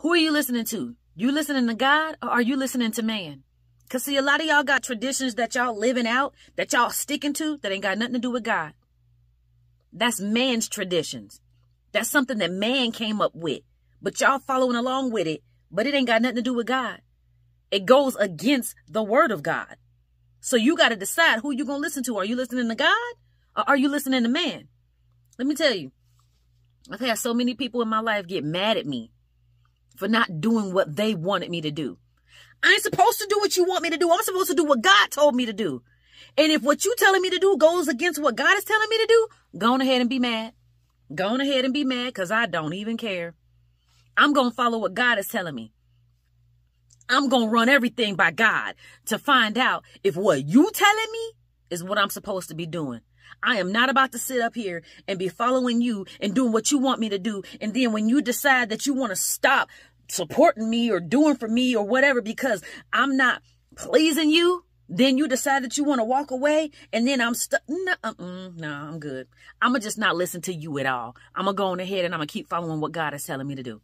Who are you listening to? You listening to God or are you listening to man? Cause see, a lot of y'all got traditions that y'all living out, that y'all sticking to, that ain't got nothing to do with God. That's man's traditions. That's something that man came up with. But y'all following along with it, but it ain't got nothing to do with God. It goes against the word of God. So you got to decide who you going to listen to. Are you listening to God or are you listening to man? Let me tell you, I've had so many people in my life get mad at me for not doing what they wanted me to do. I ain't supposed to do what you want me to do. I'm supposed to do what God told me to do. And if what you telling me to do goes against what God is telling me to do, go on ahead and be mad. Go on ahead and be mad because I don't even care. I'm going to follow what God is telling me. I'm going to run everything by God to find out if what you telling me is what I'm supposed to be doing. I am not about to sit up here and be following you and doing what you want me to do. And then when you decide that you want to stop supporting me or doing for me or whatever because I'm not pleasing you, then you decide that you want to walk away and then I'm stuck. No, uh -uh, no, I'm good. I'm going to just not listen to you at all. I'm going to go on ahead and I'm going to keep following what God is telling me to do.